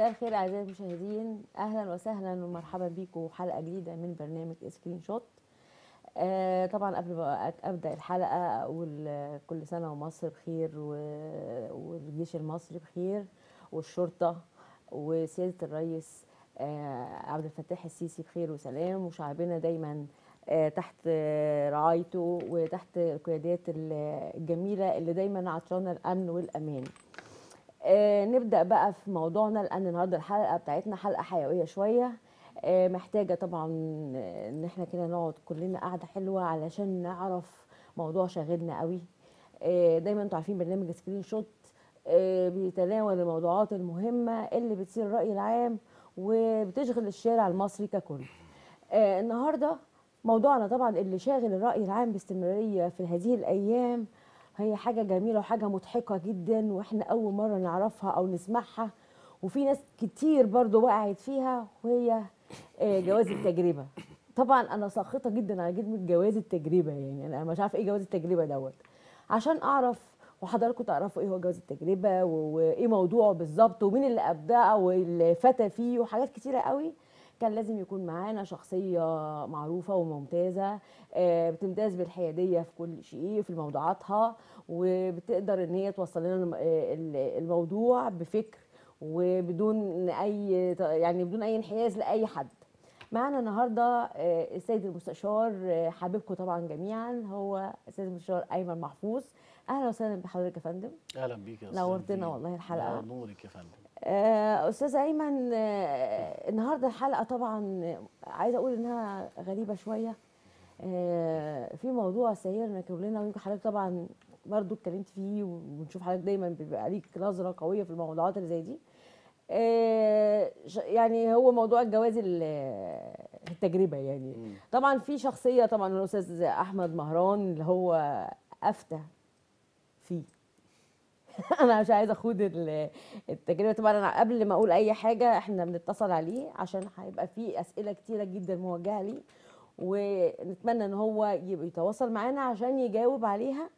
مساء الخير أعزائي المشاهدين. أهلا وسهلا ومرحبا بيكم حلقة جديدة من برنامج سكرين شوت آه طبعا قبل ما أبدأ الحلقة أقول كل سنة ومصر بخير والجيش المصري بخير والشرطة وسيادة الرئيس آه عبد الفتاح السيسي بخير وسلام. وشعبنا دايما آه تحت رعايته وتحت القيادات ال- الجميلة اللي دايما عطشانه الأمن والأمان. آه نبدأ بقى في موضوعنا لأن النهارده الحلقة بتاعتنا حلقة حيوية شوية. آه محتاجة طبعا آه، إن إحنا كده نقعد كلنا قعده حلوة علشان نعرف موضوع شاغلنا قوي. آه دايما أنتوا عارفين برنامج سكرين شوت آه بيتناول الموضوعات المهمة اللي بتثير الرأي العام وبتشغل الشارع المصري ككل. آه النهارده موضوعنا طبعا اللي شاغل الرأي العام باستمرارية في هذه الأيام هي حاجة جميلة وحاجة مضحكة جدا وإحنا أول مرة نعرفها أو نسمعها. وفي ناس كتير برضو وقعت فيها وهي آه، جواز التجربة. طبعا أنا ساخطة جدا على كلمة جواز التجربة يعني أنا مش عارفه إيه جواز التجربة دوت. عشان أعرف وحضراتكم تعرفوا إيه هو جواز التجربة و- وإيه موضوعه بالظبط ومين اللي أبدعه واللي فتى فيه وحاجات كتيرة قوي. كان لازم يكون معانا شخصية معروفة وممتازة آه، بتمتاز بالحيادية في كل شيء في موضوعاتها وبتقدر إن هي توصل لنا آه، ال- الموضوع بفكر وبدون أي يعني بدون أي انحياز لأي حد معانا النهارده آه، السيد المستشار حبيبكم طبعا جميعا هو السيد المستشار أيمن محفوظ أهلا وسهلا بحضرتك يا فندم أهلا بيك يا أستاذ نورتنا. والله الحلقة. آه، نورك يا فندم أستاذ أيمن آه، النهارده الحلقة طبعا آه، عايزة أقول إنها غريبة شوية. آه، في موضوع سيرنا كلنا ويمكن حضرتك طبعا برضو اتكلمت فيه ونشوف حضرتك دايما بيبقى ليك نظرة قوية في الموضوعات اللي زي دي. آه، يعني هو موضوع الجواز ال- التجربة يعني. طبعا في شخصية طبعا الأستاذ أحمد مهران اللي هو أفتى. أنا مش عايزة ال- التجربة طبعا أنا قبل ما أقول أي حاجة إحنا بنتصل عليه عشان هيبقى في أسئلة كتيرة جدا موجهة ليه ونتمنى إن هو يتواصل معانا عشان يجاوب عليها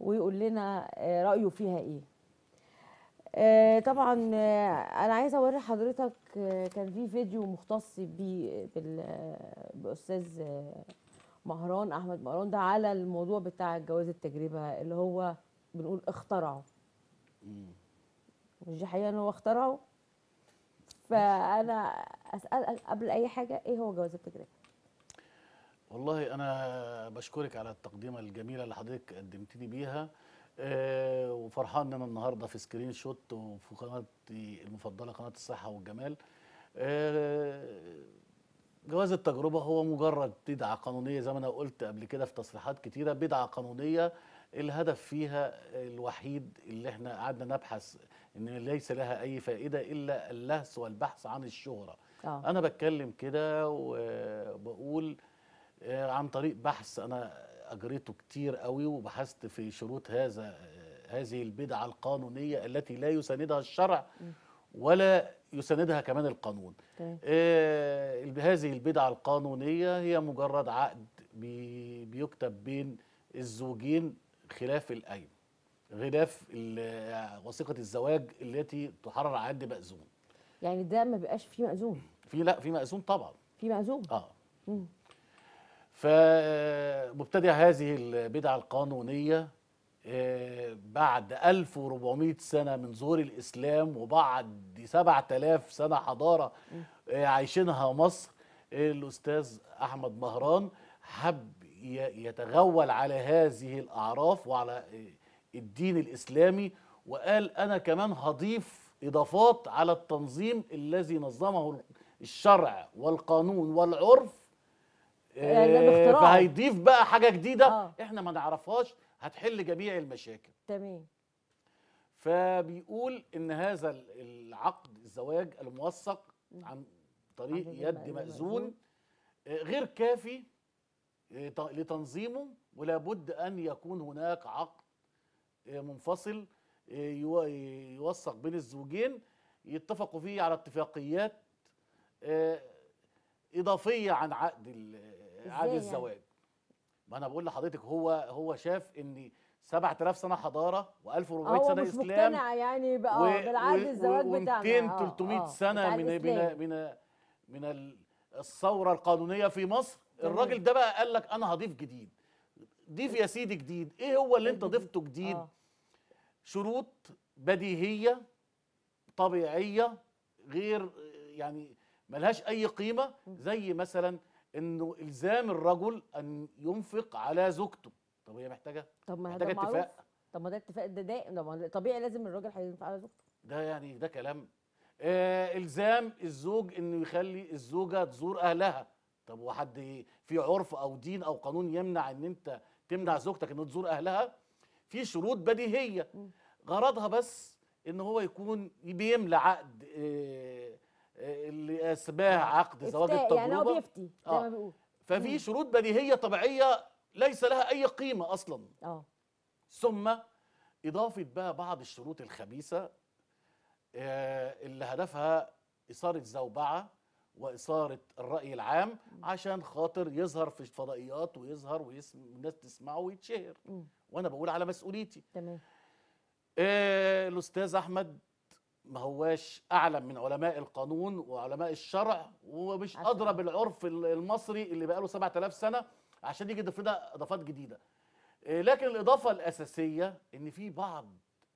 ويقول لنا آه، رأيه فيها إيه آه، طبعا آه، أنا عايزة أوري حضرتك كان في فيديو مختص بيه بال- آه، بأستاذ مهران أحمد مهران ده على الموضوع بتاع جواز التجربة اللي هو بنقول اخترعه. مش دي حقيقه ان هو اخترعه. فأنا أسأل قبل أي حاجة إيه هو جواز التجربة؟ والله أنا بشكرك على التقديمة الجميلة اللي حضرتك قدمتني بيها. آه، وفرحان إن أنا النهارده في سكرين شوت وفي قناتي المفضلة قناة الصحة والجمال. آه، جواز التجربة هو مجرد بدعه قانونية زي ما أنا قلت قبل كده في تصريحات كتيرة بدعه قانونية الهدف فيها الوحيد اللي إحنا قعدنا نبحث إن ليس لها أي فائدة إلا اللهث والبحث عن الشهرة. آه. أنا بتكلم كده وبقول آه، عن طريق بحث أنا أجريته كتير قوي وبحثت في شروط هذا آه، هذه البدعة القانونية التي لا يساندها الشرع ولا يساندها كمان القانون. آه، هذه البدعة القانونية هي مجرد عقد بي- بيكتب بين الزوجين خلاف الأيم خلاف ال- وثيقة الزواج التي تحرر على عد مأذون. يعني ده ما بيبقاش فيه مأذون؟ في لا في مأذون طبعا. في مأذون؟ آه. مم. فمبتدع هذه البدعة القانونية آه، بعد 1400 سنة من ظهور الإسلام وبعد 7000 سنة حضارة آه، عايشينها مصر آه، الأستاذ أحمد مهران حب يتغول على هذه الأعراف وعلى آه، الدين الإسلامي وقال أنا كمان هضيف إضافات على التنظيم الذي نظمه الشرع والقانون والعرف. يعني ده آه،. فهيضيف بقى حاجة جديدة آه. إحنا ما نعرفهاش هتحل جميع المشاكل. تمام. فبيقول إن هذا ال- العقد الزواج الموثق عن طريق يد مأذون آه، غير كافي آه، لتنظيمه ولا بد أن يكون هناك عقد آه، منفصل آه، يو- يوثق بين الزوجين يتفقوا فيه على اتفاقيات آه، إضافية عن عقد عقد يعني؟ الزواج ما أنا بقول لحضرتك هو هو شاف إن 7000 سنة حضارة و1400 هو سنة مش إسلام مقتنع يعني بقى آه، بالعقد الزواج بتاعنا 200 آه، 300 آه، سنة من. من من من ال- الثورة القانونية في مصر. الراجل ده بقى قال لك أنا هضيف جديد. ضيف يا سيدي جديد. إيه هو اللي أنت؟ ضفته جديد؟ آه. شروط بديهية طبيعية غير يعني ملهاش أي قيمة زي مثلا إنه إلزام الرجل أن ينفق على زوجته. طب هي محتاجة؟ طب ما محتاجة اتفاق؟ طب ما ده اتفاق ده دائم ده طبيعي لازم الراجل هينفع على زوجته. ده يعني ده كلام. آه إلزام الزوج إنه يخلي الزوجة تزور أهلها. طب هو حد إيه؟ في عرف أو دين أو قانون يمنع إن أنت تمنع زوجتك ان تزور أهلها؟ في شروط بديهية. غرضها بس إن هو يكون بيملى عقد آه آه اللي أسماه عقد زواج التجربه يعني هو بيفتي زي آه. ما بيقول. ففي شروط بديهية طبيعية ليس لها أي قيمة أصلا. آه. ثم إضافة بقى بعض الشروط الخبيثة آه، اللي هدفها إثارة زوبعة. وإثارة الرأي العام عشان خاطر يظهر في الفضائيات ويظهر والناس تسمعه ويتشهر. مم. وأنا بقول على مسؤوليتي. تمام. آه، الأستاذ أحمد ما هواش أعلم من علماء القانون وعلماء الشرع ومش أدرى بالعرف المصري اللي بقاله 7000 سنة عشان يجي يضيف لنا إضافات جديدة. آه، لكن الإضافة الأساسية إن في بعض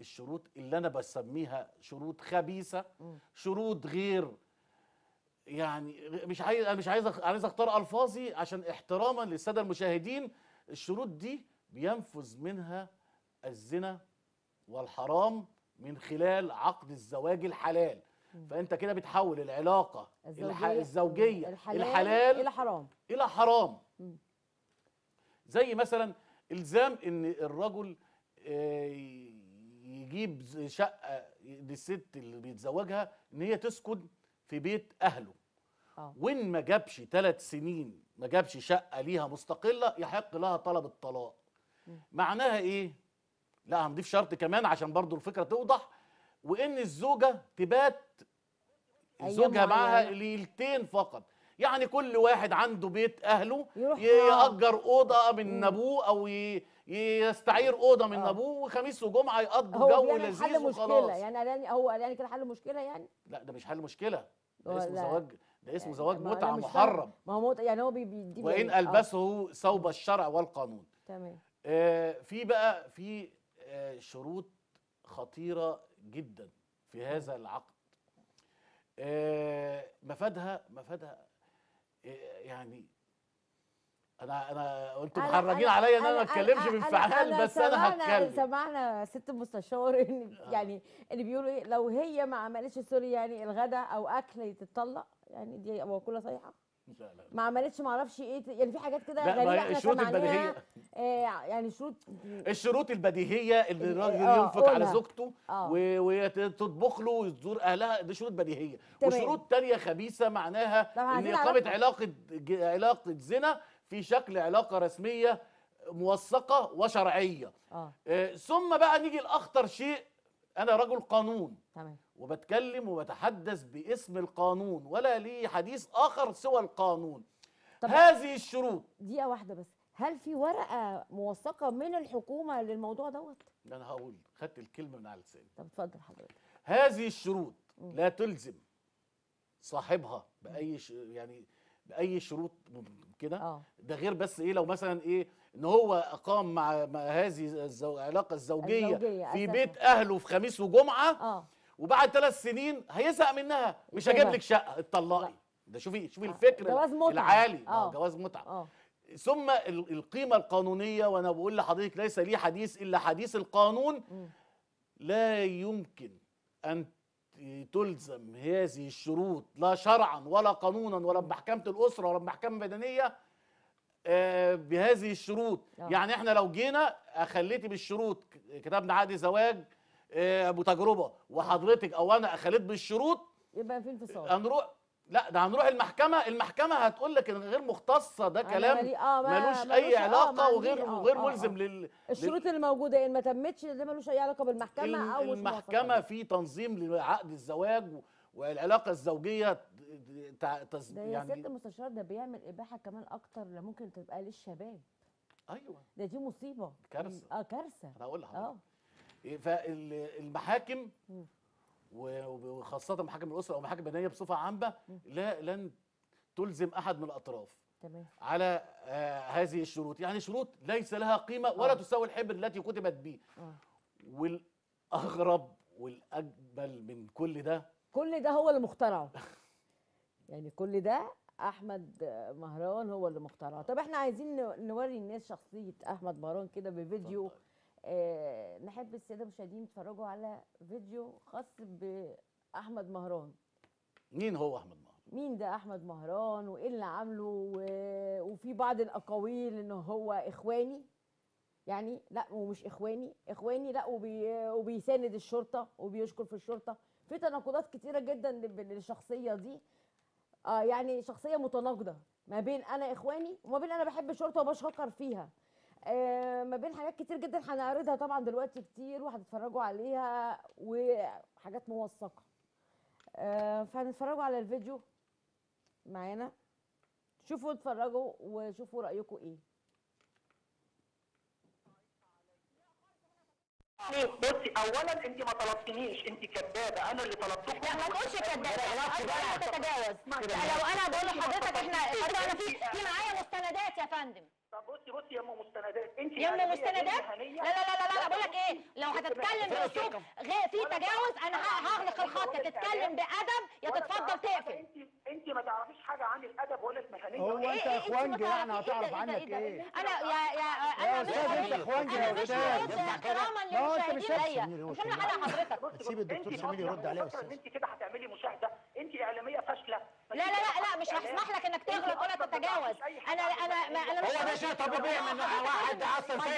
الشروط اللي أنا بسميها شروط خبيثة مم. شروط غير يعني مش عايز أنا مش عايز عايز أختار ألفاظي عشان احتراما للسادة المشاهدين. الشروط دي بينفذ منها الزنا والحرام من خلال عقد الزواج الحلال. فأنت كده بتحول العلاقة الزوجية الحلال, الحلال إلى حرام. إلى حرام. زي مثلا إلزام إن الرجل آه، يجيب شقة للست اللي بيتزوجها إن هي تسكن في بيت أهله. آه. وان ما جابش ثلاث سنين ما جابش شقة ليها مستقلة يحق لها طلب الطلاق. معناها إيه؟ لا هنضيف شرط كمان عشان برضو الفكرة توضح. وإن الزوجة تبات زوجها معاها. ليلتين فقط. يعني كل واحد عنده بيت أهله يأجر أوضة من أبوه أو ي- يستعير أوضة من آه. أبوه وخميس وجمعة يقضوا جو لذيذ حل مشكلة وخلاص. يعني قال يعني هو قال يعني كده حل مشكلة يعني؟ لا ده مش حل مشكلة ده اسمه. زواج ده اسمه زواج أنا متعة مش محرم. ما هو مت... يعني هو بي- بيدي يعني- آه، ألبسه ثوب الشرع والقانون. تمام. آه، في بقى في آه، شروط خطيرة جدا في هذا العقد. آه، مفادها مفادها آه، يعني أنا أنا أنا- محرجين عليا إن أنا ما أتكلمش أنا- بانفعال بس أنا هتكلم. سمعنا ست مستشار إن يعني اللي بيقولوا إيه لو هي ما عملتش سوري يعني الغداء أو أكل تتطلق يعني دي مقوله صحيحة؟ لا لا ما عملتش ما أعرفش إيه يعني في حاجات كده غريبة إحنا الشروط البديهية. آه يعني شروط الشروط البديهية اللي ال- الراجل آه، ينفق على. زوجته آه. وتطبخ له وتزور أهلها دي شروط بديهية. وشروط تانية خبيثة معناها إن إقامة. علاقة علاقة زنا في شكل علاقة رسمية موثقة وشرعية آه آه، ثم بقى نيجي لأخطر شيء أنا رجل قانون تمام وبتكلم وبتحدث باسم القانون ولا لي حديث آخر سوى القانون. طب- هذه الشروط. دقيقة واحدة بس. هل في ورقة موثقة من الحكومة للموضوع دوت؟ أنا هقول خدت الكلمة من على لساني. طب اتفضل حضرتك. هذه الشروط لا تلزم صاحبها بأي ش... يعني بأي شروط كده. آه. ده غير بس إيه لو مثلا إيه إن هو أقام مع, مع هذه الزو... العلاقه الزوجية, الزوجية في أساساً. بيت أهله في خميس وجمعة. آه. وبعد ثلاث سنين هيزهق منها مش يسيبها. هجيب لك شقة اتطلقي. ده شوفي شوفي آه. الفكر جواز متعة. العالي آه. آه. جواز متعة آه ثم ال- القيمة القانونية وأنا بقول لحضرتك ليس لي حديث إلا حديث القانون مم. لا يمكن أن تلزم هذه الشروط لا شرعا ولا قانونا ولا بمحكمه الأسرة ولا بمحكمه مدنيه آه، بهذه الشروط آه. يعني إحنا لو جينا خليتي بالشروط كتبنا عقد زواج أبو تجربة. وحضرتك أو أنا أخليت بالشروط. يبقى في انفصال. هنروح لا ده هنروح المحكمة. المحكمة هتقول لك إن غير مختصة ده كلام آه، ما- ملوش أي آه، علاقة عنديش- وغير آه، وغير آه، ملزم آه. لل الشروط اللي موجوده إن ما تمتش ده ملوش أي علاقة بالمحكمة أو المحكمة. في تنظيم لعقد الزواج و- والعلاقة الزوجية تع- تز- ده يا ست يعني المستشار ده بيعمل إباحة كمان أكتر ممكن تبقى للشباب. أيوه. ده دي مصيبة. كارثة. آه كارثة. أنا هقول لحضرتك آه. فالمحاكم مم. و- وخاصة محاكم الأسرة أو محاكم المدنية بصفة عامة لا لن تلزم أحد من الأطراف تمام على آه هذه الشروط يعني شروط ليس لها قيمة ولا آه. تساوي الحبر التي كتبت به آه والأغرب والأجمل من كل ده كل ده هو اللي مخترعه يعني كل ده أحمد مهران هو اللي مخترعه طب إحنا عايزين نو- نوري الناس شخصية أحمد مهران كده بفيديو اتفضل. آه نحب السادة المشاهدين يتفرجوا على فيديو خاص بأحمد مهران. مين هو أحمد مهر؟ مين ده أحمد مهران؟ وإيه اللي عامله؟ و... وفي بعض الأقاويل إن هو إخواني. يعني لا ومش إخواني. إخواني لا وبي... وبيساند الشرطة وبيشكر في الشرطة. في تناقضات كتيرة جدا لل- للشخصية دي. آه يعني شخصية متناقضة ما بين أنا إخواني وما بين أنا بحب الشرطة وبشكر فيها. آه ما بين حاجات كتير جدا هنعرضها طبعا دلوقتي كتير وهتتفرجوا عليها وحاجات موثقة. آه فهنتفرجوا على الفيديو. معانا؟ شوفوا اتفرجوا وشوفوا رايكم إيه. بصي اولا انت ما طلبتنيش انت كدابة أنا اللي طلبتك لا ما تقولش كدابة. أنا تتجاوز. لو أنا بقول لحضرتك إحنا أنا في في معايا مستندات يا فندم. طب بصي بصي يا أم مستندات انت يا أم مستندات؟ لا لا لا لا لا بقول لك إيه؟ لو هتتكلم بأسلوب غير في تجاوز أنا هغلق الخط يا تتكلم بأدب يا تتفضل تقفل. ما تعرفيش حاجة عن الادب ولا المهنيه هو انت إيه- إيه- اخوانجي إيه- يعني إيه- هتعرف إيه- عنك إيه- إيه أنا يا يا أنا مش أنت برد- إخوانجي يا. برد احتراما للمشاهدين ليا مش أنا على حضرتك سيب الدكتور سمير يرد عليها يا أستاذ. انت كده هتعملي مشاهده انت اعلاميه فاشله لا لا لا لا مش هسمح لك انك تغلط ولا تتجاوز أنا أنا ما أنا مش هو ده شيء طبيعي من واحد دي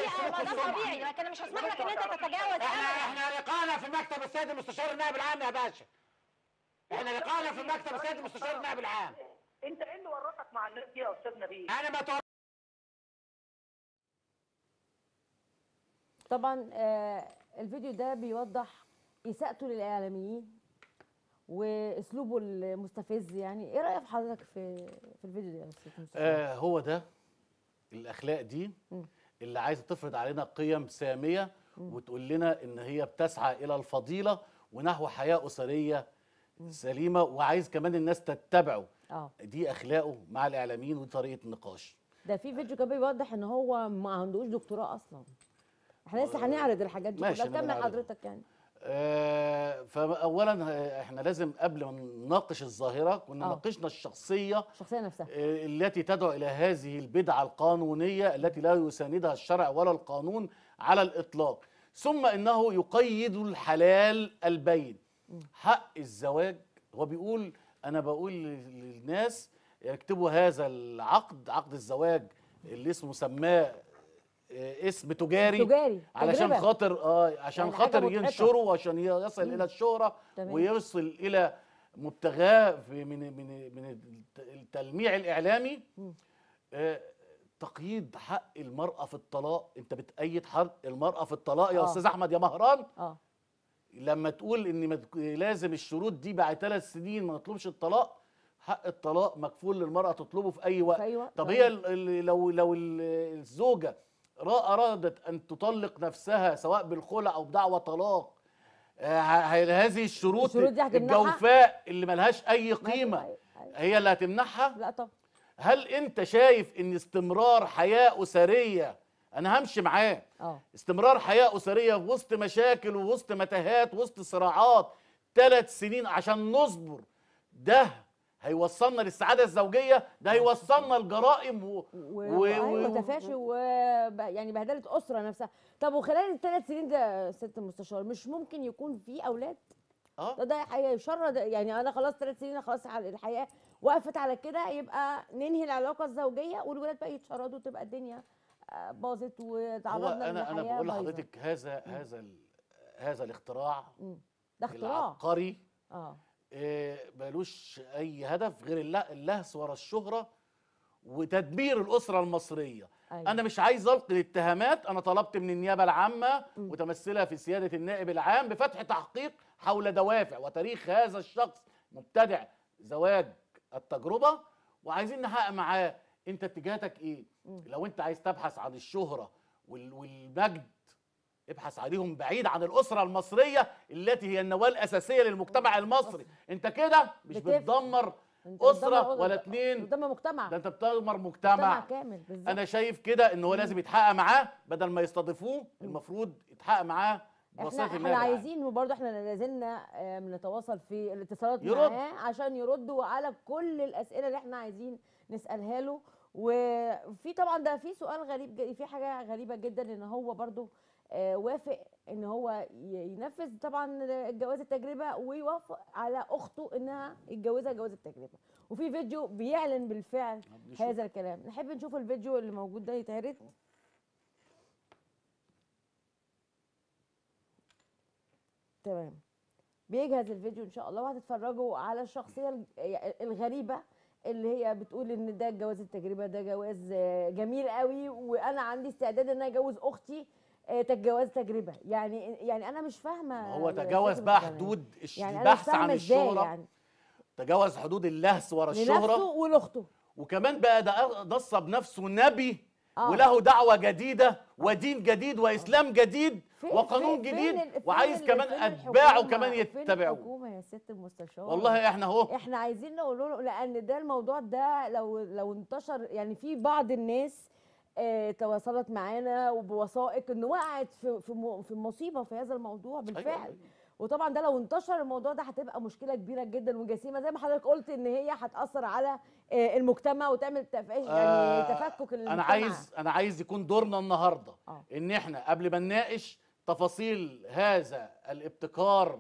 السلوك ما ده طبيعي لكن أنا مش هسمح لك ان انت تتجاوز إحنا إحنا لقانا في مكتب السيد المستشار النائب العام يا باشا إحنا لقانا في مكتب السيد المستشار النائب العام أنت إيه اللي ورطك مع الناس دي يا أستاذ نبيل أنا ما تور- طبعا آه الفيديو ده بيوضح إساءته للإعلاميين وأسلوبه المستفز يعني إيه رأيك حضرتك في في الفيديو ده يا أستاذ؟ آه هو ده الأخلاق دي مم. اللي عايزة تفرض علينا قيم سامية وتقول لنا إن هي بتسعى إلى الفضيلة ونحو حياة أسرية سليمة وعايز كمان الناس تتبعه. آه. دي أخلاقه مع الإعلاميين ودي طريقة النقاش. ده في فيديو كمان بيوضح إن هو ما عندوش دكتوراه أصلا. إحنا لسه هنعرض الحاجات دي ماشي، كمل. حضرتك يعني؟ آه فأولا آه، إحنا لازم قبل ما نناقش الظاهرة كنا آه. ناقشنا الشخصية الشخصية نفسها. آه، التي تدعو إلى هذه البدعة القانونية التي لا يساندها الشرع ولا القانون على الإطلاق. ثم إنه يقيد الحلال البين. حق الزواج هو بيقول أنا بقول لل- للناس يكتبوا هذا العقد عقد الزواج اللي اسمه سماه آه، اسم تجاري تجاري علشان. خاطر آه عشان يعني خاطر. ينشره وعشان يصل إلى الشهرة تمام. ويصل إلى مبتغاه من من من الت- التلميع الإعلامي آه تقييد حق المرأة في الطلاق أنت بتأيد حق المرأة في الطلاق يا آه. أستاذ أحمد يا مهران آه لما تقول إن لازم الشروط دي بعد ثلاث سنين ما نطلبش الطلاق حق الطلاق مكفول للمرأة تطلبه في أي وقت في أي وقت، طب آه. هي لو لو ال- الزوجة را- أرادت أن تطلق نفسها سواء بالخلع أو بدعوى طلاق آه، هذه الشروط الشروط دي؟ الجوفاء اللي ملهاش أيوة، قيمة أيوة، أيوة. هي اللي هتمنعها لا طبعا هل أنت شايف أن استمرار حياة أسرية أنا همشي معاه. آه. استمرار حياة أسرية في وسط مشاكل ووسط متاهات وسط صراعات ثلاث سنين عشان نصبر. ده هيوصلنا للسعادة الزوجية ده هيوصلنا لجرائم و... و... و... تفاشي و يعني بهدلة أسرة نفسها. طب وخلال الثلاث سنين ده ست المستشار مش ممكن يكون في أولاد؟ آه. ده ده هيشرد يعني أنا خلاص ثلاث سنين خلاص على الحياة وقفت على كده يبقى ننهي العلاقة الزوجية والولاد بقى يتشردوا تبقى الدنيا باظت وتعرضنا أنا أنا لحياه بقول. لحضرتك هذا هذا. هذا الاختراع. ده اختراع. العبقري. آه. آه، ملوش أي هدف غير الل- اللهس ورا الشهرة وتدمير الأسرة المصرية. أيوة. أنا مش عايز ألقي الاتهامات. أنا طلبت من النيابة العامة متمثلة في سيادة النائب العام بفتح تحقيق حول دوافع وتاريخ هذا الشخص مبتدع زواج التجربة. وعايزين نحقق معاه. أنت اتجاهاتك إيه؟ لو انت عايز تبحث عن الشهرة وال- والمجد ابحث عليهم بعيد عن الأسرة المصرية التي هي النواه الأساسية للمجتمع المصري. انت كده مش. بتدمر أسرة ولا اتنين. بتدمر مجتمع. ده انت بتدمر مجتمع مجتمع. كامل بالظبط. أنا شايف كده إن هو لازم يتحقق معاه بدل ما يستضيفوه. المفروض يتحقق معاه إحنا إحنا. عايزين وبرضه إحنا لازلنا بنتواصل في الاتصالات يرد. معاه عشان يردوا على كل الأسئلة اللي إحنا عايزين نسألها له. وفي طبعا ده في سؤال غريب جدا في حاجة غريبة جدا إن هو برضه آه، وافق إن هو ينفذ طبعا جواز التجربة ويوافق على أخته إنها يتجوزها جواز التجربة. وفي فيديو بيعلن بالفعل. هذا الكلام. نحب نشوف الفيديو اللي موجود ده يتعرض. تمام. بيجهز الفيديو إن شاء الله وهتتفرجوا على الشخصية الغريبة اللي هي بتقول إن ده جواز التجربة ده جواز آه، جميل قوي وأنا عندي استعداد إن أنا أجوز أختي آه، جواز تجربة. يعني يعني أنا مش فاهمة هو تجاوز بقى. حدود يعني البحث عن الشهرة. يعني. تجاوز حدود اللهس ورا لنفسه الشهرة. ولأخته. وكمان بقى ده نصب نفسه نبي آه. وله دعوة جديدة ودين جديد وإسلام جديد وقانون جديد وعايز كمان أتباعه؟ كمان يتبعوه يا ست المستشار والله إحنا أهو. إحنا عايزين نقول له لأن ده الموضوع ده لو لو انتشر يعني في بعض الناس آه تواصلت معانا وبوثائق إن وقعت في في م- في مصيبة في هذا الموضوع بالفعل. أيوة. وطبعا ده لو انتشر الموضوع ده هتبقى مشكلة كبيرة جدا. وجسيمة زي ما حضرتك قلت إن هي هتأثر على آه، المجتمع وتعمل تف... يعني آه، تفكك المجتمع أنا عايز أنا عايز يكون دورنا النهارده آه. إن إحنا قبل ما نناقش تفاصيل هذا الابتكار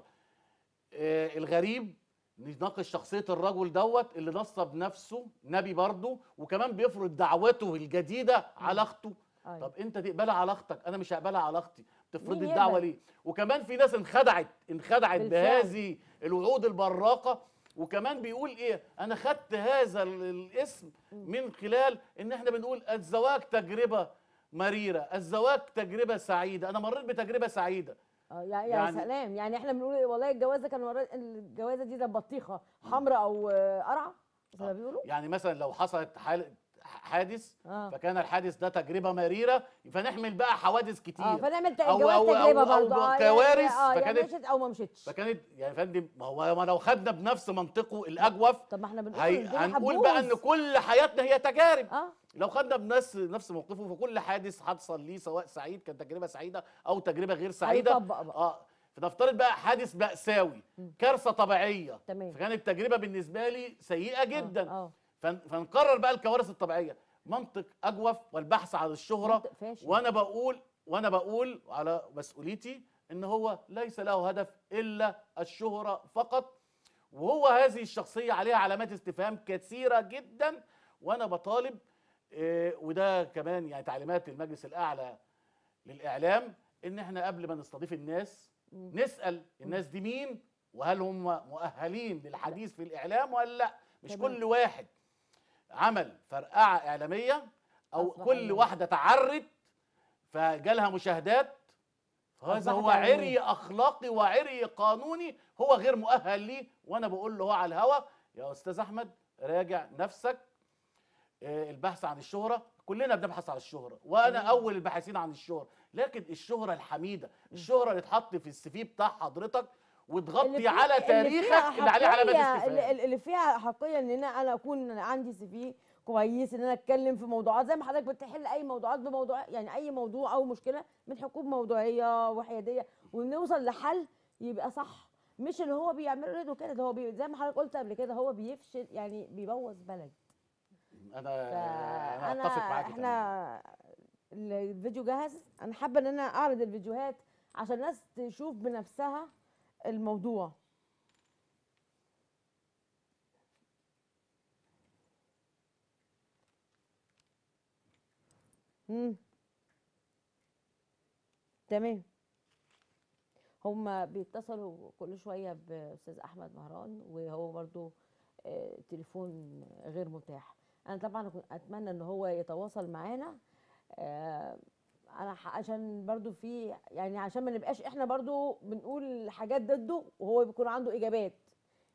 الغريب نناقش شخصية الرجل دوت اللي نصب نفسه نبي برضه وكمان بيفرض دعوته الجديدة على أخته. أيوة. طب أنت تقبلها على أختك أنا مش هقبلها على أختي. تفرض الدعوة؟ ليه؟ وكمان في ناس انخدعت انخدعت بالفعل. بهذه الوعود البراقة. وكمان بيقول إيه؟ أنا خدت هذا ال- الاسم من خلال إن إحنا بنقول الزواج تجربة مريرة الزواج تجربة سعيدة. أنا مريت بتجربة سعيدة. آه يا يا يعني- سلام. يعني إحنا بنقول والله الجوازة كان ورا الجوازة دي ده بطيخة حمراء أو آه، قرعة زي ما بيقولوا. يعني مثلا لو حصلت حاله حادث آه. فكان الحادث ده تجربة مريرة فنحمل بقى حوادث كتير. آه فنعمل أو- أو- أو- تجربة أو برضه. آه كوارث يعني آه يعني فكانت- مشت أو ما مشتش فكانت يعني يا فندم ما هو لو خدنا بنفس منطقه الأجوف طب ما إحنا بنقول هنقول بقى إن. كل حياتنا هي تجارب. آه. لو خدنا بنفس نفس موقفه فكل حادث حصل ليه سواء سعيد كان تجربة سعيدة أو تجربة غير سعيدة بقى. آه فنفترض بقى حادث مأساوي كارثة طبيعية تمام. فكانت التجربة بالنسبة لي سيئة جدا آه فن- فنقرر بقى الكوارث الطبيعية منطق أجوف والبحث عن الشهرة. وأنا بقول وأنا بقول على مسؤوليتي إن هو ليس له هدف إلا الشهرة فقط وهو هذه الشخصية عليها علامات استفهام كثيرة جدا وأنا بطالب آه، وده كمان يعني تعليمات المجلس الأعلى للإعلام إن إحنا قبل ما نستضيف الناس نسأل الناس دي مين وهل هم مؤهلين للحديث في الإعلام ولا لأ مش تمام. كل واحد عمل فرقعة إعلامية أو كل. واحدة تعرت فجالها مشاهدات أصبحت هو. عري أخلاقي وعري قانوني هو غير مؤهل ليه وأنا بقول له هو على الهوا يا أستاذ أحمد راجع نفسك البحث عن الشهرة كلنا بنبحث عن الشهرة وأنا أول الباحثين عن الشهرة لكن الشهرة الحميدة الشهرة اللي تحط في السي في بتاع حضرتك وتغطي على تاريخك اللي عليه علامات استفهام. اللي, اللي فيها حقيقه إن أنا أنا أكون عندي سي في كويس إن أنا أتكلم في موضوعات زي ما حضرتك بتحل أي موضوعات بموضوع يعني أي موضوع أو مشكلة من حقوق موضوعية وحيادية ونوصل لحل يبقى صح. مش اللي هو بيعمله كده ده هو بي زي ما حضرتك قلت قبل كده هو بيفشل يعني بيبوظ بلد. أنا فأنا أنا أتفق معاك إحنا الفيديو جاهز. أنا حابة إن أنا أعرض الفيديوهات عشان الناس تشوف بنفسها الموضوع. امم تمام. هما بيتصلوا كل شوية بأستاذ أحمد مهران وهو برضو آه، تليفون غير متاح. أنا طبعا أتمنى إن هو يتواصل معانا. آه، أنا عشان برضو في يعني عشان ما نبقاش إحنا برضو بنقول حاجات ضده وهو بيكون عنده إجابات.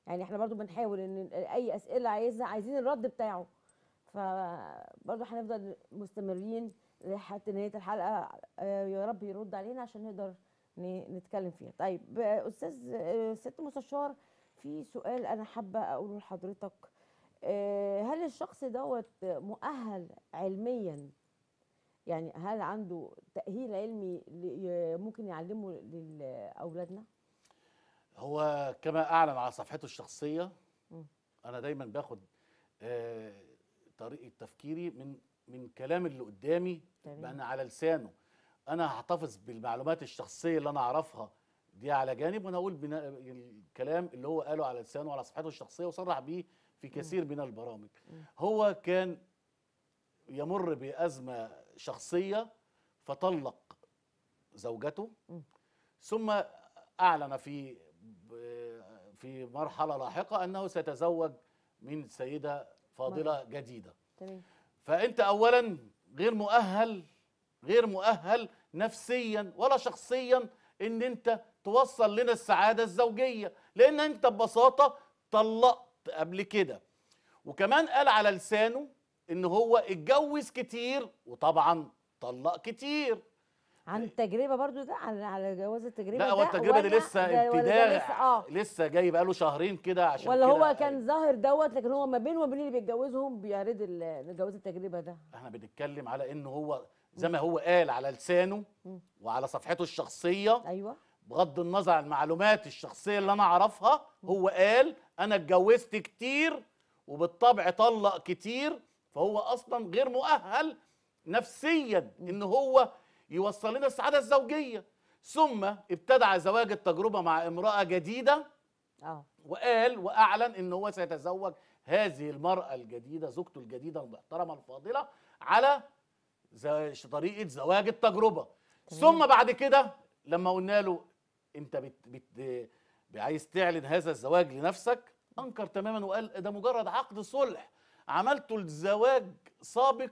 يعني إحنا برضو بنحاول إن أي أسئلة عايزها عايزين الرد بتاعه. ف برضو هنفضل مستمرين لحد نهاية الحلقة. آه، يا رب يرد علينا عشان نقدر نتكلم فيها. طيب آه، أستاذ ست مستشار في سؤال أنا حابة أقوله لحضرتك. هل الشخص دوت مؤهل علميا يعني هل عنده تأهيل علمي ممكن يعلمه لأولادنا؟ هو كما اعلن على صفحته الشخصية مم. أنا دايما باخد آه، طريقة تفكيري من من كلام اللي قدامي أنا على لسانه أنا هحتفظ بالمعلومات الشخصية اللي أنا أعرفها دي على جانب وأنا أقول بناء الكلام اللي هو قاله على لسانه وعلى صفحته الشخصية وصرح بيه في كثير من البرامج. هو كان يمر بأزمة شخصية فطلق زوجته. ثم أعلن في في مرحلة لاحقة أنه سيتزوج من سيدة فاضلة جديدة. تمام. فأنت اولا غير مؤهل غير مؤهل نفسيا ولا شخصيا إن أنت توصل لنا السعادة الزوجية لأن أنت ببساطة طلقت قبل كده. وكمان قال على لسانه إن هو اتجوز كتير وطبعا طلق كتير. عن التجربة برضو ده على على جواز التجربة لا هو التجربة دي لسه ابتداء لسه آه. لسه جاي بقاله شهرين كده عشان ولا هو كان ظاهر دوت لكن هو ما بينه وبين اللي بيتجوزهم بيعرض جواز التجربة ده. إحنا بنتكلم على انه هو زي ما هو قال على لسانه. وعلى صفحته الشخصية. أيوه. بغض النظر عن المعلومات الشخصية اللي أنا أعرفها هو قال أنا اتجوزت كتير وبالطبع طلق كتير فهو أصلا غير مؤهل نفسيا إن هو يوصل لنا السعادة الزوجية. ثم ابتدع زواج التجربة مع امرأة جديدة آه. وقال وأعلن إن هو سيتزوج هذه المرأة الجديدة زوجته الجديدة المحترمة الفاضلة على طريقة زواج التجربة. ثم بعد كده لما قلنا له أنت بت بت عايز تعلن هذا الزواج لنفسك؟ أنكر تماما وقال ده مجرد عقد صلح. عملته الزواج سابق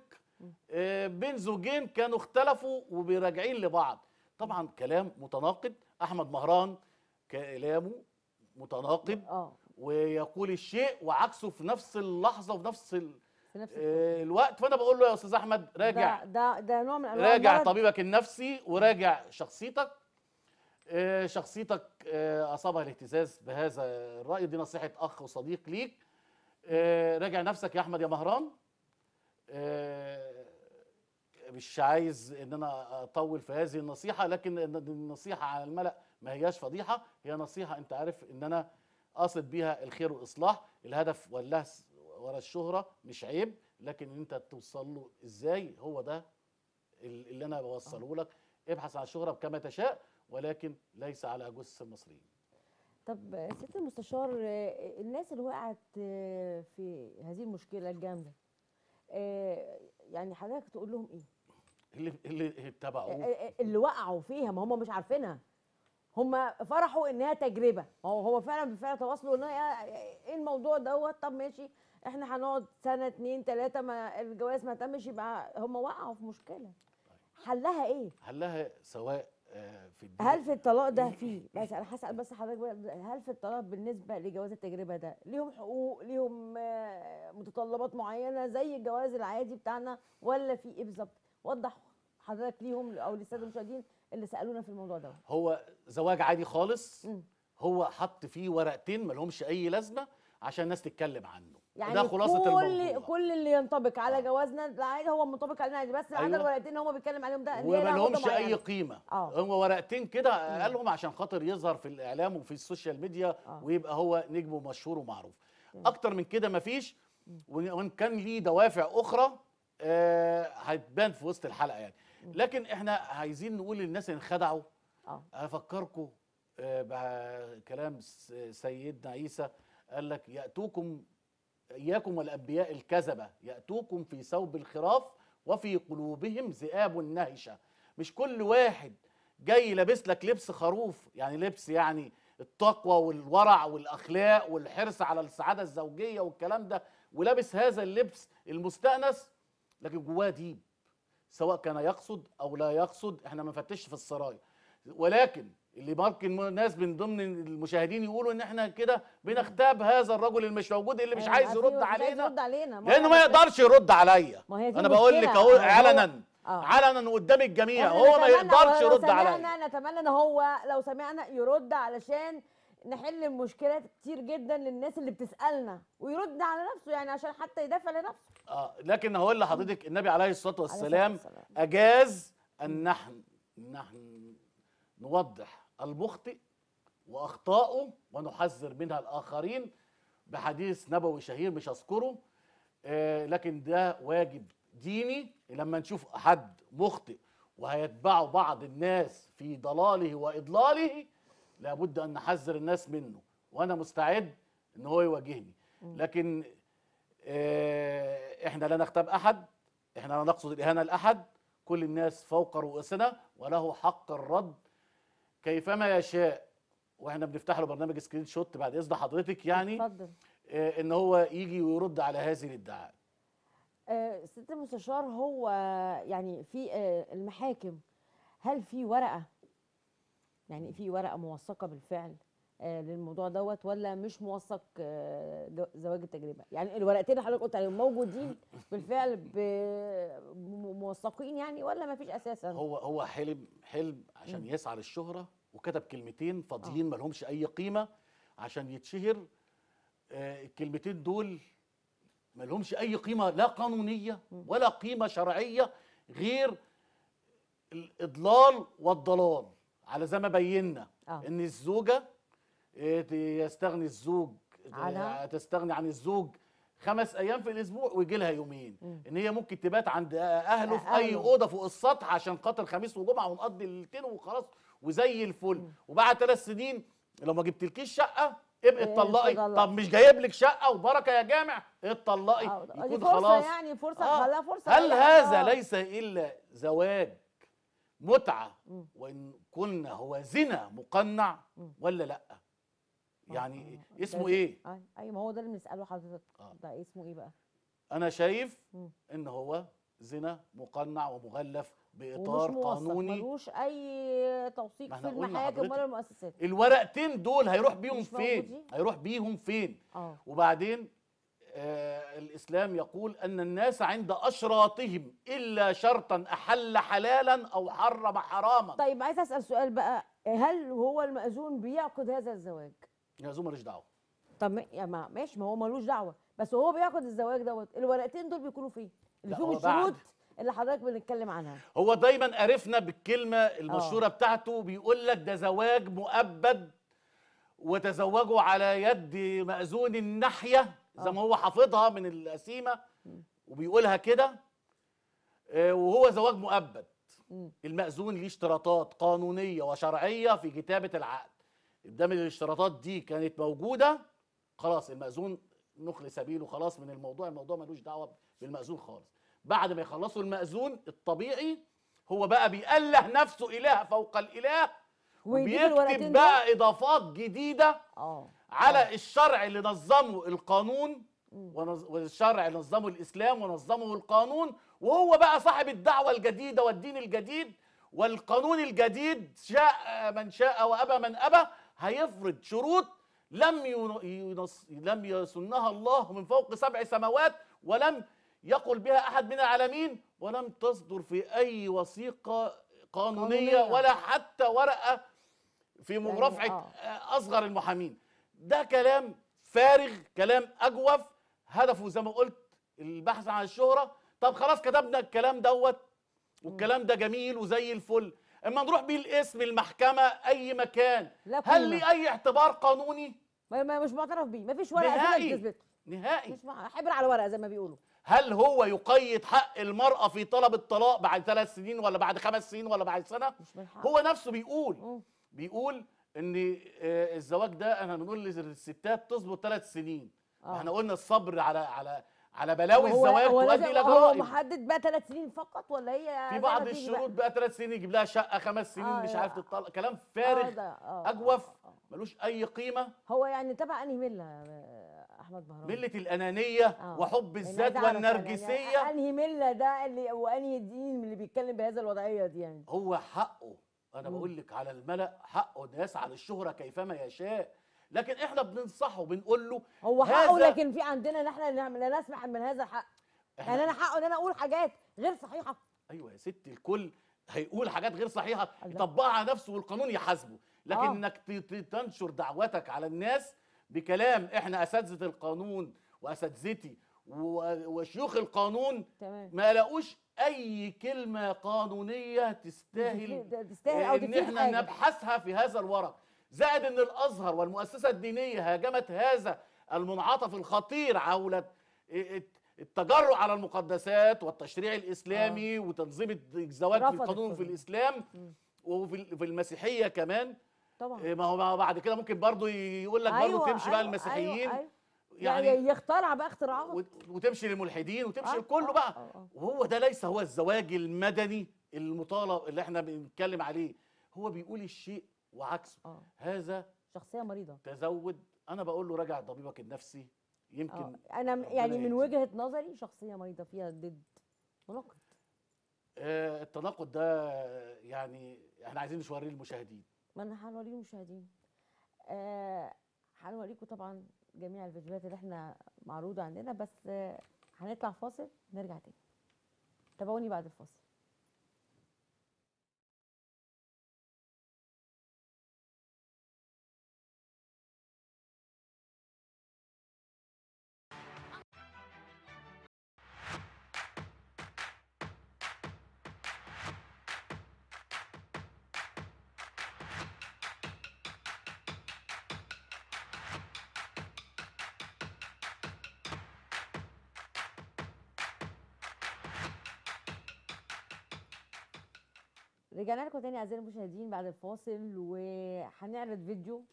آه، بين زوجين كانوا اختلفوا وبراجعين لبعض. طبعا كلام متناقض. أحمد مهران كلامه متناقض. آه. ويقول الشيء وعكسه في نفس اللحظة وفي نفس ال- في نفس آه، الوقت. فأنا بقول له يا أستاذ أحمد راجع. ده ده ده نوع من أنواع راجع. طبيبك النفسي وراجع شخصيتك. آه، شخصيتك آه، أصابها الاهتزاز بهذا الرأي. دي نصيحة أخ وصديق ليك. آه، راجع نفسك يا أحمد يا مهران. آه، مش عايز إن أنا أطول في هذه النصيحة لكن النصيحه على الملأ ما هياش فضيحة. هي نصيحة أنت عارف إن أنا قاصد بيها الخير والإصلاح. الهدف واللهس ورا الشهرة مش عيب لكن أنت توصل له إزاي هو ده ال- اللي أنا بوصله لك. ابحث عن الشهره كما تشاء. ولكن ليس على جثث المصريين. طب ست المستشار آه، الناس اللي وقعت آه، في هذه المشكلة الجامدة آه، يعني حضرتك تقول لهم إيه؟ اللي اللي اتبعوه. آه، اللي وقعوا فيها ما هم مش عارفينها. هم فرحوا إنها تجربة. هو هو فعلا بالفعل تواصلوا ان إيه الموضوع دوت؟ طب ماشي إحنا هنقعد سنة اتنين تلاتة ما الجواز ما تمش يبقى هم وقعوا في مشكلة. حلها إيه؟ حلها سواء آه، في الدين هل في الطلاق ده فيه؟ بس أنا هسأل بس حضرتك هل في الطلاق بالنسبة لجواز التجربة ده ليهم حقوق ليهم آه، متطلبات معينة زي الجواز العادي بتاعنا ولا في إيه بالظبط؟ وضح حضرتك ليهم أو للسادة المشاهدين اللي سألونا في الموضوع ده. هو زواج عادي خالص مم. هو حط فيه ورقتين ما لهمش أي لازمة عشان الناس تتكلم عنه. يعني ده خلاصة كل الموضوع كل اللي ينطبق على آه. جوازنا العادي هو منطبق علينا عادي بس أيوة. الورقتين اللي هو بيتكلم عليهم ده وما لهمش أي معينة. قيمة آه. هم ورقتين كده قالهم عشان خاطر يظهر في الإعلام وفي السوشيال ميديا آه. ويبقى هو نجم ومشهور ومعروف أكتر من كده مفيش وإن كان ليه دوافع أخرى آه، هتبان في وسط الحلقة يعني لكن إحنا عايزين نقول للناس اللي انخدعوا آه افكركم آه، بكلام سيدنا عيسى قال لك يأتوكم إياكم والأنبياء الكذبة يأتوكم في ثوب الخراف وفي قلوبهم ذئاب نهشه مش كل واحد جاي لابس لك لبس خروف يعني لبس يعني التقوى والورع والأخلاق والحرص على السعادة الزوجية والكلام ده ولابس هذا اللبس المستأنس لكن جواه ديب سواء كان يقصد أو لا يقصد إحنا ما نفتش في السرايا. ولكن اللي ممكن ناس من ضمن المشاهدين يقولوا إن إحنا كده بنغتاب هذا الرجل اللي مش موجود اللي مش أيوة، عايز يرد علينا. يرد علينا. لأنه ما يقدرش يرد عليا. أنا بقول لك. اهو هو- علنا. آه. علنا قدام الجميع. هو ما يقدرش يرد عليا. نتمنى إن هو لو سمعنا يرد علشان نحل المشكلات كتير جدا للناس اللي بتسألنا ويرد على نفسه يعني عشان حتى يدافع لنفسه. آه لكن هقول لحضرتك النبي عليه الصلاة والسلام والسلام. أجاز أن نحن نحن نوضح المخطئ واخطائه ونحذر منها الآخرين بحديث نبوي شهير مش هذكره. آه لكن ده واجب ديني. لما نشوف حد مخطئ وهيتبعه بعض الناس في ضلاله وإضلاله لابد أن نحذر الناس منه وأنا مستعد إن هو يواجهني. لكن آه، إحنا لا نغتاب أحد إحنا لا نقصد الإهانة لأحد. كل الناس فوق رؤوسنا وله حق الرد كيفما يشاء. وإحنا بنفتح له برنامج سكرين شوت بعد إذن حضرتك يعني اتفضل. آه، إن هو يجي ويرد على هذه الادعاء آه، سيادة المستشار هو يعني في آه، المحاكم هل في ورقة؟ يعني في ورقة موثقة بالفعل؟ للموضوع دوت ولا مش موثق آه، زواج التجربة؟ يعني الورقتين اللي حضرتك قلت عليهم موجودين بالفعل موثقين يعني ولا ما فيش أساسا؟ هو هو حلم حلم عشان يسعى للشهرة وكتب كلمتين فاضيين ما لهمش أي قيمة عشان يتشهر. آه، الكلمتين دول ما لهمش أي قيمة لا قانونية ولا قيمة شرعية غير الإضلال والضلال. على زي ما بينا آه. إن الزوجة آه، يستغني الزوج عنها؟ تستغني عن الزوج خمس أيام في الأسبوع ويجي لها يومين. إن هي ممكن تبات عند أهله في أي. أوضة فوق السطح عشان خاطر خميس وجمعة ونقضي الليلتين وخلاص وزي الفل. وبعد ثلاث سنين لو ما جبتلكيش شقة ابقي إيه، اتطلقي. طب مش جايب لك شقة وبركة يا جامع؟ اتطلقي. آه، يكون فرصة خلاص. يعني فرصة آه. خلاها فرصة هل هذا آه. ليس إلا زواج؟ متعة. وإن قلنا هو زنا مقنع ولا لأ؟ يعني آه، اسمه ده- إيه؟ آه، أيوه ما هو ده اللي بنسأله حضرتك. آه. ده اسمه إيه بقى؟ أنا شايف مم. إن هو زنا مقنع ومغلف ومش باطار موثق قانوني. ملوش أي توثيق في المحاكم. ولا المؤسسات. الورقتين دول هيروح بيهم فين؟ هيروح بيهم فين؟ آه. وبعدين آه الإسلام يقول أن الناس عند أشراطهم إلا شرطا أحل حلالا أو حرم حراما. طيب عايز أسأل سؤال بقى. هل هو المأذون بيعقد هذا الزواج؟ يا زوم ماليش دعوة. طب ما- يا ما ماشي ما هو ملوش دعوة. بس هو بيعقد الزواج دوت الورقتين دول بيكونوا فين؟ اللي فيهم. الشروط اللي حضرتك بنتكلم عنها. هو دايما عرفنا بالكلمة المشهورة بتاعته بيقول لك ده زواج مؤبد وتزوجوا على يد مأذون الناحية زي ما هو حافظها من القسيمة وبيقولها كده. آه، وهو زواج مؤبد. المأذون ليه اشتراطات قانونية وشرعية في كتابة العقد. قدام الاشتراطات دي كانت موجودة خلاص المأذون نخلي سبيله خلاص من الموضوع الموضوع ملوش دعوة بالمأذون خالص. بعد ما يخلصوا المأذون الطبيعي هو بقى بيأله نفسه إله فوق الإله وبيكتب؟ بقى إضافات جديدة آه. على الشرع اللي نظمه القانون ونظ- والشرع اللي نظمه الإسلام ونظمه القانون وهو بقى صاحب الدعوة الجديدة والدين الجديد والقانون الجديد شاء من شاء وأبى من أبى هيفرض شروط لم ين- ينص لم يسنها الله من فوق سبع سماوات ولم يقل بها أحد من العالمين ولم تصدر في أي وثيقة قانونية قانونية. ولا حتى ورقة في يعني مرافعة أصغر المحامين. ده كلام فارغ كلام أجوف. هدفه زي ما قلت البحث عن الشهرة. طب خلاص كتبنا الكلام دوت والكلام ده جميل وزي الفل. إما نروح بيه الاسم المحكمة أي مكان. لا هل. ليه أي اعتبار قانوني؟ ما ما- مش معترف بيه. مفيش ورقة أساسا نهائي. نهائي. مش مع- حبر على ورقة زي ما بيقولوا. هل هو يقيد حق المرأة في طلب الطلاق بعد ثلاث سنين ولا بعد خمس سنين ولا بعد سنة؟ هو نفسه بيقول. بيقول إن آه، الزواج ده إحنا بنقول للستات تصبر ثلاث سنين. آه. إحنا قلنا الصبر على على على بلاوي هو- الزواج هو تؤدي إلى هو جرائم محدد بقى ثلاث سنين فقط ولا هي في بعض الشروط بقى ثلاث سنين يجيب لها شقة خمس سنين آه، مش عارف تطلق كلام آه، فارغ ده- آه، أجوف آه، آه. ملوش أي قيمة. هو يعني تبع أنهي ملة أحمد بهرام؟ ملة الأنانية آه. وحب الذات يعني- والنرجسية. يعني أنهي ملة ده اللي وأنهي دين اللي بيتكلم بهذا الوضعية دي يعني؟ هو حقه أنا. بقول لك على الملأ حقه ان يسعى للشهرة كيفما يشاء. لكن إحنا بننصحه بنقول له هو حقه لكن في عندنا إن إحنا لا نسمح من هذا الحق. يعني أنا حقه إن أنا أقول حاجات غير صحيحة. أيوه يا ستي الكل هيقول حاجات غير صحيحة. يطبقها على نفسه والقانون يحاسبه. لكن آه. إنك تنشر دعوتك على الناس بكلام إحنا أساتذة القانون وأساتذتي وشيوخ القانون تمام. ما لاقوش أي كلمة قانونية تستاهل تستاهل أو إن إحنا حاجة. نبحثها في هذا الورق. زائد إن الأزهر والمؤسسة الدينية هاجمت هذا المنعطف الخطير حول التجرؤ على المقدسات والتشريع الإسلامي وتنظيم الزواج في القانون كله. الإسلام. وفي ال- في المسيحية كمان طبعا إيه، ما هو بعد كده ممكن برضه يقول لك برضه تمشي بقى المسيحيين أيوة. يعني يعني يخترع بقى اختراعات وت- وتمشي للملحدين وتمشي آه، لكله آه، بقى آه، آه. وهو ده ليس هو الزواج المدني المطالب اللي إحنا بنتكلم عليه هو بيقول الشيء وعكسه. آه. هذا شخصية مريضة. تزود أنا بقول له راجع طبيبك النفسي يمكن أنا م- ربنا يعني من. وجهة نظري شخصية مريضة فيها ضد مناقض. آه التناقض ده آه، يعني إحنا عايزين نوريه للمشاهدين. ما أنا هنوريه المشاهدين آه هنوريكم طبعا جميع الفيديوهات اللي إحنا معروضة عندنا بس آه هنطلع فاصل نرجع تاني. تابعوني بعد الفاصل. رجعنا لكم تاني أعزائي المشاهدين بعد الفاصل وهنعرض فيديو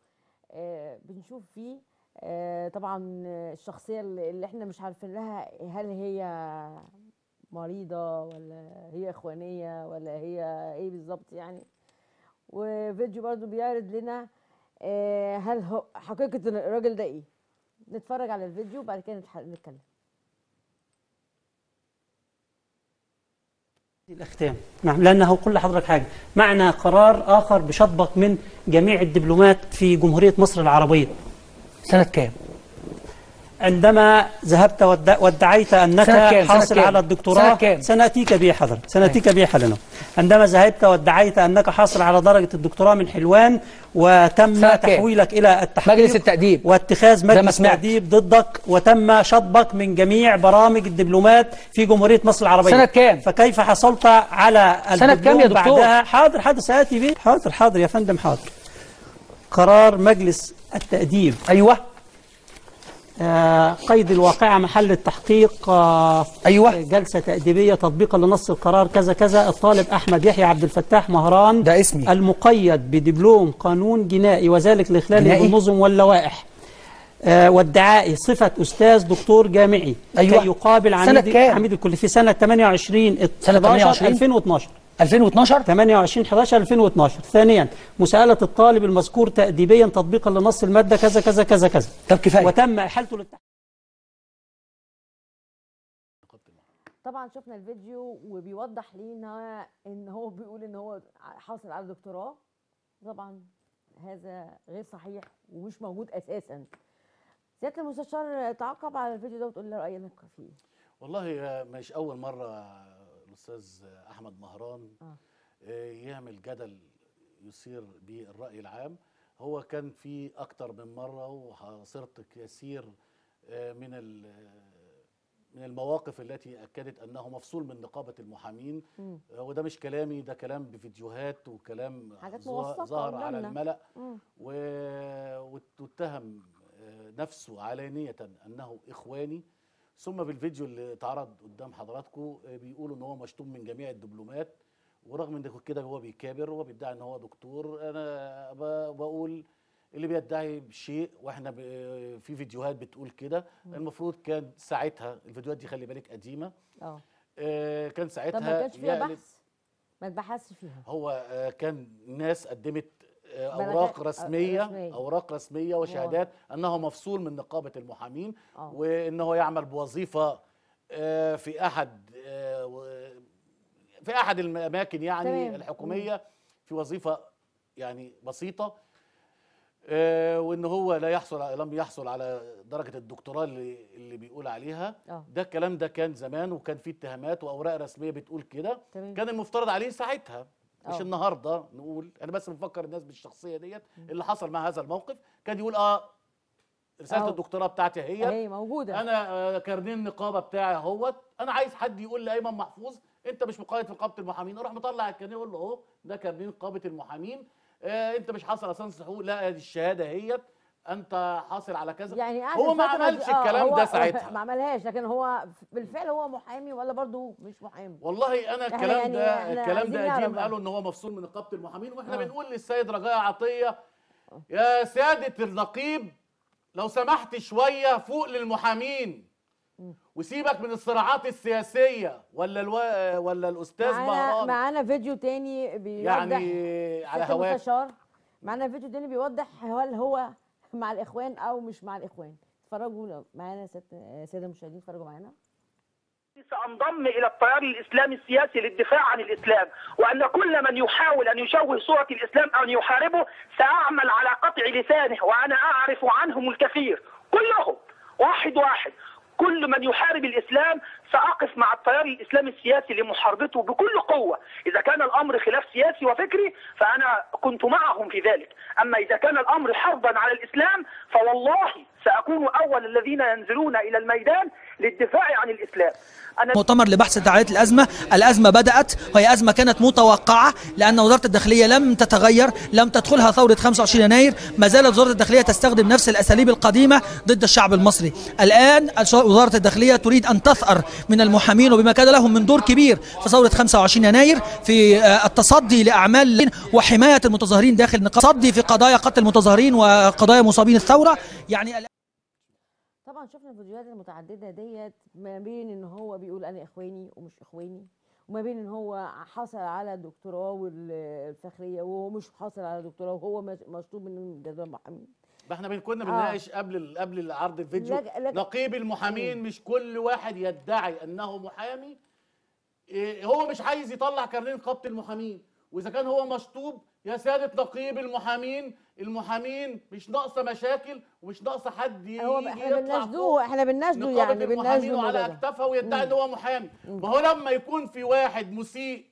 آه بنشوف فيه آه طبعا الشخصية اللي إحنا مش عارفين لها هل هي مريضة ولا هي إخوانية ولا هي إيه بالظبط يعني. وفيديو برضو بيعرض لنا آه هل حقيقة الراجل ده إيه. نتفرج على الفيديو وبعد كده نتكلم. الاختام نعم لأنه قل لحضرتك حاجة. معنى قرار آخر بشطبك من جميع الدبلومات في جمهورية مصر العربية. سنة كام؟ عندما ذهبت وادعيت أنك سنة كام؟ سنة حاصل كام؟ على الدكتوراه سنة كام؟ سنأتيك به حضرتك سنأتيك به حلنا عندما ذهبت وادعيت أنك حاصل على درجة الدكتوراه من حلوان وتم؟ تحويلك إلى التحقيق مجلس التأديب. واتخاذ مجلس. تأديب ضدك وتم شطبك من جميع برامج الدبلومات في جمهورية مصر العربية سنة كام؟ فكيف حصلت على سنة كام يا دكتور؟ بعدها حاضر حاضر سآتي به حاضر حاضر يا فندم حاضر قرار مجلس التأديب أيوه قيد الواقعة محل التحقيق آه، أيوه. جلسة تأديبية تطبيقا لنص القرار كذا كذا الطالب أحمد يحيى عبد الفتاح مهران ده اسمي. المقيد بدبلوم قانون جنائي وذلك لإخلال؟ بالنظم واللوائح آه، وادعائي صفة أستاذ دكتور جامعي أيوه. كي يقابل عميد؟ عميد الكلية في سنة 28 سنة 11 28 2012 2012 28 11 2012 ثانيا مساءلة الطالب المذكور تأديبيا تطبيقا لنص المادة كذا كذا كذا كذا. طب كفاية. وتم إحالته للتحقيق طبعا شفنا الفيديو وبيوضح لينا إن هو بيقول إن هو حاصل على دكتوراه. طبعا هذا غير صحيح ومش موجود أساسا. سياده المستشار تعقب على الفيديو ده وتقول لي رأيك فيه. والله آه، مش أول مرة الأستاذ أحمد مهران آه. آه، يعمل جدل يثير به الرأي العام هو كان في أكتر من مرة وحاصرت كثير آه، من ال- من المواقف التي أكدت أنه مفصول من نقابة المحامين مم. آه، وده مش كلامي ده كلام بفيديوهات وكلام ظهر على. الملأ مم. واتهم آه، نفسه علانية أنه إخواني ثم بالفيديو اللي اتعرض قدام حضراتكم آه، بيقولوا إن هو مشتوم من جميع الدبلومات ورغم إن كده هو بيكابر هو بيدعي إن هو دكتور أنا بقول اللي بيدعي بشيء وإحنا ب- في فيديوهات بتقول كده. المفروض كان ساعتها الفيديوهات دي خلي بالك قديمة. آه. آه، كان ساعتها طب ما كانش فيها بحث؟ ما اتبحثش فيها. هو آه، كان ناس قدمت آه، أوراق آه، رسمية رسمية. أوراق رسمية وشهادات أنه مفصول من نقابة المحامين آه. وأنه يعمل بوظيفة آه، في أحد آه، في أحد الأماكن يعني تمام. الحكومية في وظيفة يعني بسيطة آه، وإن هو لا يحصل لم يحصل على درجة الدكتوراه اللي اللي بيقول عليها. آه. ده الكلام ده كان زمان وكان فيه اتهامات وأوراق رسمية بتقول كده. كان المفترض عليه ساعتها. مش آه. النهارده نقول أنا بس بفكر الناس بالشخصية ديت اللي حصل مع هذا الموقف. كان يقول آه رسالة أهو. الدكتوراه بتاعتي هي هي موجودة. أنا آه، كارنيه النقابة بتاعي أهوت. أنا عايز حد يقول لأيمن محفوظ أنت مش مقيد في نقابه المحامين. أروح مطلع الكارنيه أقول له اهو ده كارنيه نقابه المحامين. آه أنت مش حاصل سنس حقوق لا دي الشهادة هيت. أنت حاصل على كذا؟ يعني هو ما عملش آه، الكلام ده ساعتها. ما عملهاش لكن هو بالفعل هو محامي ولا برضه مش محامي. والله أنا الكلام يعني ده الكلام ده قديم. قالوا إن هو مفصول من نقابه المحامين وإحنا آه. بنقول للسيد رجاء عطية يا سياده النقيب لو سمحت شوية فوق للمحامين وسيبك من الصراعات السياسية ولا ألو... ولا الأستاذ مهران. معانا فيديو تاني بيوضح يعني على هواك. معانا فيديو تاني بيوضح هل هو مع الإخوان أو مش مع الإخوان. اتفرجوا معانا سادة المشاهدين اتفرجوا معانا. سأنضم إلى التيار الإسلامي السياسي للدفاع عن الإسلام وأن كل من يحاول أن يشوه صورة الإسلام أو أن يحاربه سأعمل على قطع لسانه وأنا أعرف عنهم الكثير كلهم. واحد واحد. كل من يحارب الإسلام سأقف مع التيار الإسلامي السياسي لمحاربته بكل قوة. إذا كان الأمر خلاف سياسي وفكري فأنا كنت معهم في ذلك. أما إذا كان الأمر حربا على الإسلام فوالله سأكون أول الذين ينزلون إلى الميدان للدفاع عن الإسلام. أنا مؤتمر لبحث تعالية الأزمة. الأزمة بدأت وهي أزمة كانت متوقعة لأن وزارة الداخلية لم تتغير لم تدخلها ثورة 25 يناير. ما زالت وزارة الداخلية تستخدم نفس الأساليب القديمة ضد الشعب المصري. الآن وزارة الداخلية تريد أن تثأر من المحامين وبما كان لهم من دور كبير في ثورة 25 يناير في آه، التصدي لأعمال وحماية المتظاهرين داخل نقاط تصدي في قضايا قتل المتظاهرين وقضايا مصابين الثورة. يعني طبعا شفنا الفيديوهات المتعددة ديت ما بين إن هو بيقول أنا إخواني ومش إخواني وما بين إن هو حصل على الدكتوراه والفخرية وهو مش حاصل على دكتوراه وهو مش- مشطوب من جدول محامين ما إحنا كنا آه. بنناقش قبل ال- قبل عرض الفيديو. لك- لك- نقيب المحامين مش كل واحد يدعي أنه محامي. إيه، هو مش عايز يطلع كارنيه نقابه المحامين. وإذا كان هو مشطوب يا سادة نقيب المحامين المحامين مش ناقصة مشاكل ومش ناقصة حد ي- هو يجي إحنا فوق. إحنا بنناشده يعني بنناشده ده. أكتافها ويدعي إن هو محامي. ما هو لما يكون في واحد مسيء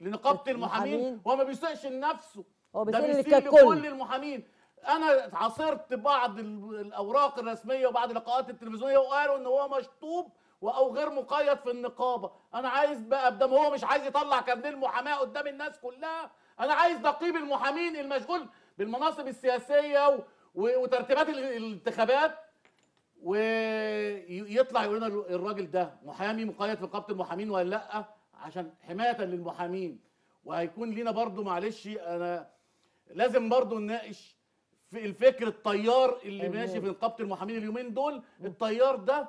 لنقابة المحامين. هو ما بيسيئش لنفسه. هو بيسيء للكل. لكل. المحامين. أنا عاصرت بعض ال- الأوراق الرسمية وبعض اللقاءات التلفزيونية وقالوا إن هو مشطوب أو غير مقيد في النقابة. أنا عايز بقى بدم هو مش عايز يطلع كارنيه المحاماه قدام الناس كلها. أنا عايز نقيب المحامين المشغول بالمناصب السياسية. وترتيبات ال- الانتخابات ويطلع يقول لنا الراجل ده محامي مقيد في نقابه المحامين ولا لأ عشان حماية للمحامين وهيكون لينا برضو معلش أنا لازم برضو نناقش في الفكر الطيار اللي أيوة. ماشي في نقابه المحامين اليومين دول الطيار ده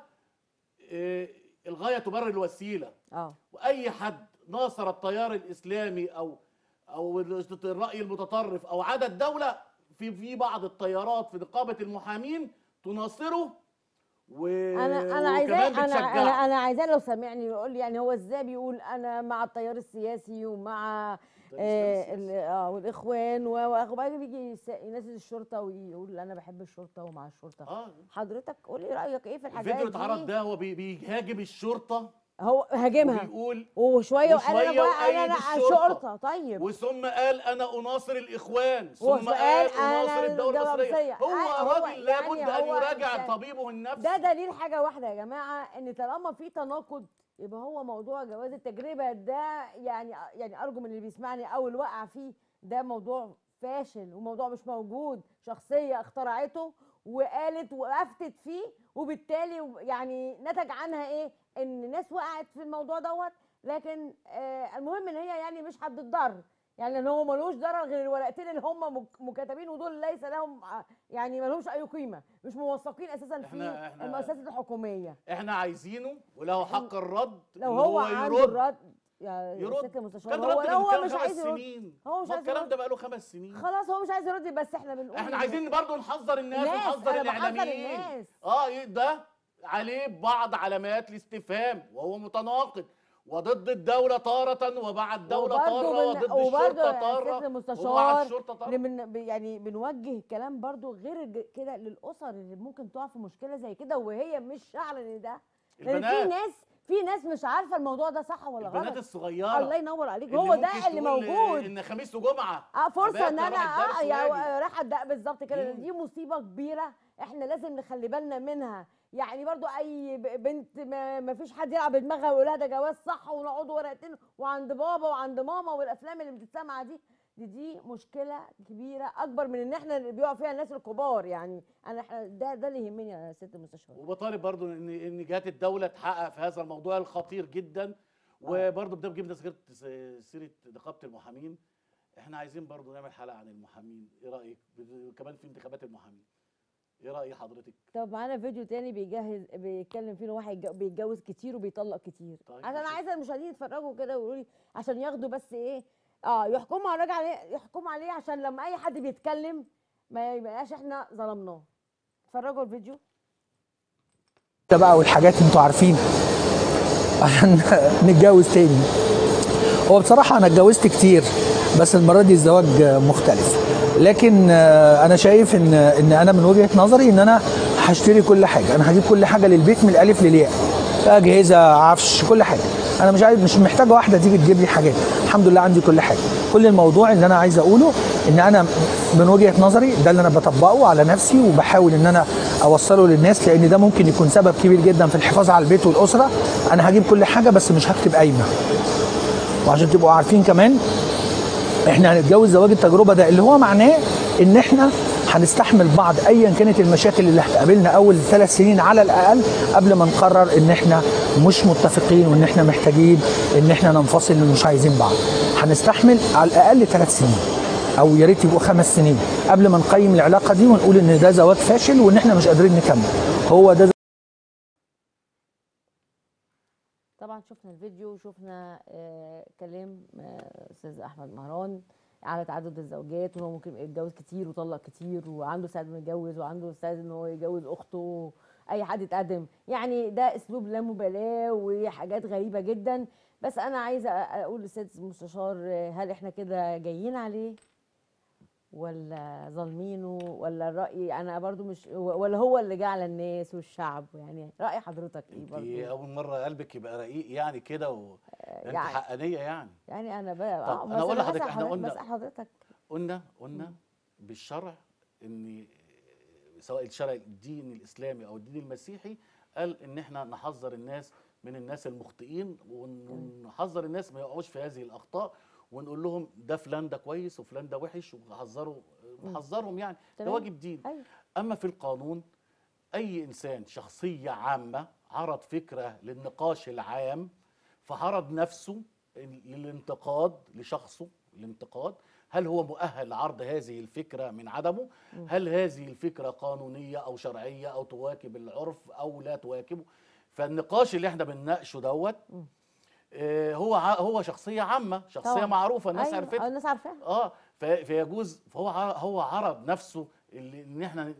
آه، الغاية تبرر الوسيلة آه وأي حد ناصر التيار الإسلامي أو أو الرأي المتطرف أو عدا الدولة في في بعض التيارات في نقابة المحامين تناصره و أنا أنا عايزاه أنا أنا. أنا عايزاه لو سامعني يقول يعني هو إزاي بيقول أنا مع التيار السياسي ومع آه آه والإخوان وبعدين بيجي ينزل الشرطة ويقول أنا بحب الشرطة ومع الشرطة. آه. حضرتك قولي رأيك إيه في الحاجات الفيديو اللي اتعرض دي ده هو بي- بيهاجم الشرطة هو هاجمها. وبيقول وشوية وقال أنا بقى أنا. الشرطه طيب. وثم قال أنا أناصر الإخوان. ثم قال أناصر الدولة المصرية. هو هو راجل لابد يعني ان يراجع يعني طبيبه النفسي ده دليل حاجة واحدة يا جماعة إن طالما في تناقض يبقى هو موضوع جواز التجربة. ده يعني يعني أرجو من اللي بيسمعني أو اللي وقع فيه ده موضوع فاشل وموضوع مش موجود. شخصية اخترعته وقالت وافتت فيه وبالتالي يعني نتج عنها إيه؟ إن ناس وقعت في الموضوع دوت لكن آه المهم إن هي يعني مش هتتضر يعني إن هو ملوش ضرر غير الورقتين اللي هم مك- مكتبين ودول ليس لهم آه، يعني ملهمش أي قيمة. مش موثقين أساسا في المؤسسات الحكومية. إحنا عايزينه وله حق الرد لو إن هو عنده الرد يا يرد. المستشار كان هو رد هو كام؟ مش عايز يرد. سنين. هو مش عايز الكلام. ده بقاله خمس سنين. خلاص هو مش عايز يرد بس إحنا بنقول إحنا عايزين برضه نحذر الناس ونحذر الإعلاميين. الناس. آه إيه ده؟ عليه بعض علامات الاستفهام وهو متناقض. وضد ومع الدولة وبرضه تارة بن- وضد ومع المستشار الشرطة تارة لمن ب- يعني بنوجه الكلام برضو غير كده للأسر اللي ممكن تقع في مشكلة زي كده وهي مش شاعره إن ده. لأن في البنات. ناس في ناس مش عارفة الموضوع ده صح ولا البنات غلط. الصغيرة. الله ينور عليك. هو ده اللي موجود. إن خميس وجمعة. آه فرصة إن أنا آه بالظبط كده. دي مصيبة كبيرة. إحنا لازم نخلي بالنا منها. يعني برضو أي بنت ما, فيش حد يلعب بدماغها ويقول لها ده جواز صح ونقعد ورقتين وعند بابا وعند ماما والأفلام اللي بتتسمع دي دي دي مشكلة كبيرة أكبر من إن إحنا اللي بيقع فيها الناس الكبار يعني. أنا إحنا- ده ده اللي يهمني يا ست المستشار وبطالب برضو إن إن جهات الدولة تحقق في هذا الموضوع الخطير جدا. وبرضو بدنا جبنا سيرة سيرة نقابة المحامين إحنا عايزين برضو نعمل حلقة عن المحامين. إيه رأيك؟ كمان في انتخابات المحامين. إيه رأي حضرتك؟ طب معانا فيديو تاني بيجهز بيتكلم فيه إن واحد يتج- بيتجوز كتير وبيطلق كتير. طيب، عشان ماشي. عايزة المشاهدين يتفرجوا كده ويقولوا لي عشان ياخدوا بس إيه آه يحكموا على الراجل عليه يحكموا عليه عشان لما أي حد بيتكلم ما يبقاش إحنا ظلمناه. اتفرجوا الفيديو. ده بقى والحاجات أنتوا عارفين عشان نتجوز تاني. هو بصراحة أنا اتجوزت كتير بس المرة دي الزواج مختلف. لكن آه، أنا شايف إن إن أنا من وجهة نظري إن أنا هشتري كل حاجة. أنا هجيب كل حاجة للبيت من الألف للياء. أجهزة عفش كل حاجة. أنا مش عايز مش محتاجة واحدة تيجي تجيب لي حاجات. الحمد لله عندي كل حاجة. كل الموضوع اللي أنا عايز أقوله إن أنا من وجهة نظري ده اللي أنا بطبقه على نفسي وبحاول إن أنا أوصله للناس لأن ده ممكن يكون سبب كبير جدا في الحفاظ على البيت والأسرة. أنا هجيب كل حاجة بس مش هكتب قايمة. وعشان تبقوا عارفين كمان إحنا هنتجوز زواج التجربة ده اللي هو معناه إن إحنا هنستحمل بعض ايا كانت المشاكل اللي هتقابلنا أول ثلاث سنين على الأقل قبل ما نقرر إن إحنا مش متفقين وإن إحنا محتاجين إن إحنا ننفصل ومش عايزين بعض. هنستحمل على الأقل ثلاث سنين أو يا ريت يبقوا خمس سنين قبل ما نقيم العلاقة دي ونقول إن ده زواج فاشل وإن إحنا مش قادرين نكمل. هو ده طبعا شفنا الفيديو وشفنا آه كلام آه، أستاذ أحمد مهران على تعدد الزوجات وهو ممكن يتجوز كتير ويطلق كتير وعنده استعداد إنه يتجوز وعنده استعداد ان هو يجوز أخته اي حد يتقدم. يعني ده أسلوب لا مبالاة وحاجات غريبة جدا. بس أنا عايزة أقول للسيد المستشار آه، هل إحنا كده جايين عليه؟ ولا ظالمينه ولا الرأي أنا برضو مش ولا هو اللي جه على الناس والشعب؟ يعني رأي حضرتك إيه انت برضو أول مرة قلبك يبقى رقيق يعني كده و... أنت يعني- حقانية يعني. يعني أنا بقى طب آه، أنا أقول لحضرتك إحنا قلنا- حضرتك. قلنا قلنا بالشرع إن سواء الشرع الدين الإسلامي أو الدين المسيحي قال إن إحنا نحذر الناس من الناس المخطئين ون- ونحذر الناس ما يقعوش في هذه الأخطاء ونقول لهم ده فلان ده كويس وفلان ده وحش ونحذره نحذرهم يعني. ده. واجب دين. أيوه. أما في القانون أي إنسان شخصية عامة عرض فكرة للنقاش العام فعرض نفسه للانتقاد لشخصه الانتقاد هل هو مؤهل لعرض هذه الفكرة من عدمه؟ هل هذه الفكرة قانونية أو شرعية أو تواكب العرف أو لا تواكبه؟ فالنقاش اللي إحنا بنناقشه دوت هو ع- هو شخصية عامة شخصية طبعاً. معروفة الناس أيوة، عرفتها. الناس عارفاها. آه في- فيجوز فهو هو عرض نفسه اللي إن إحنا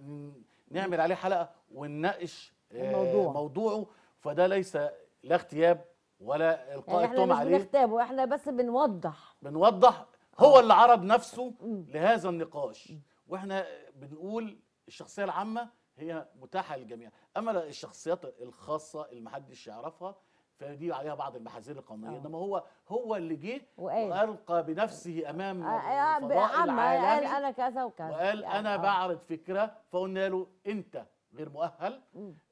نعمل عليه حلقة ونناقش آه، الموضوع. موضوعه. فده ليس لا اغتياب ولا إلقاء يعني إحنا التهم مش عليه. بنغتابه إحنا بس بنوضح. بنوضح. هو اللي عرض نفسه. لهذا النقاش. وإحنا بنقول الشخصية العامة هي متاحة للجميع. أما الشخصيات الخاصة اللي محدش يعرفها فدي عليها بعض المحاذير القانونية آه. إنما هو هو اللي جه. وألقى بنفسه أمام آه، آه، الفضاء عامة قال أنا كذا وكذا وقال يعني أنا آه. بعرض فكرة فقلنا له أنت غير مؤهل.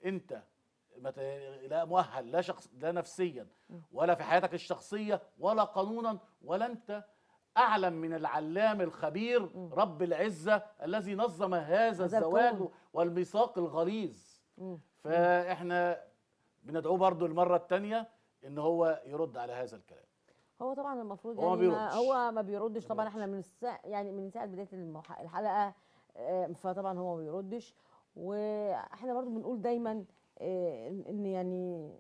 أنت لا مؤهل لا شخص لا نفسيا ولا في حياتك الشخصية ولا قانونا ولا أنت أعلم من العلام الخبير رب العزة الذي نظم هذا الزواج. والميثاق الغليظ. فإحنا بندعوه برضو المرة الثانية إن هو يرد على هذا الكلام هو طبعا المفروض هو يعني ما بيردش. هو ما بيردش طبعا. إحنا من الساعة يعني من ساعة بداية المح- الحلقة آه، فطبعا هو ما بيردش وإحنا برضو بنقول دايما آه، إن يعني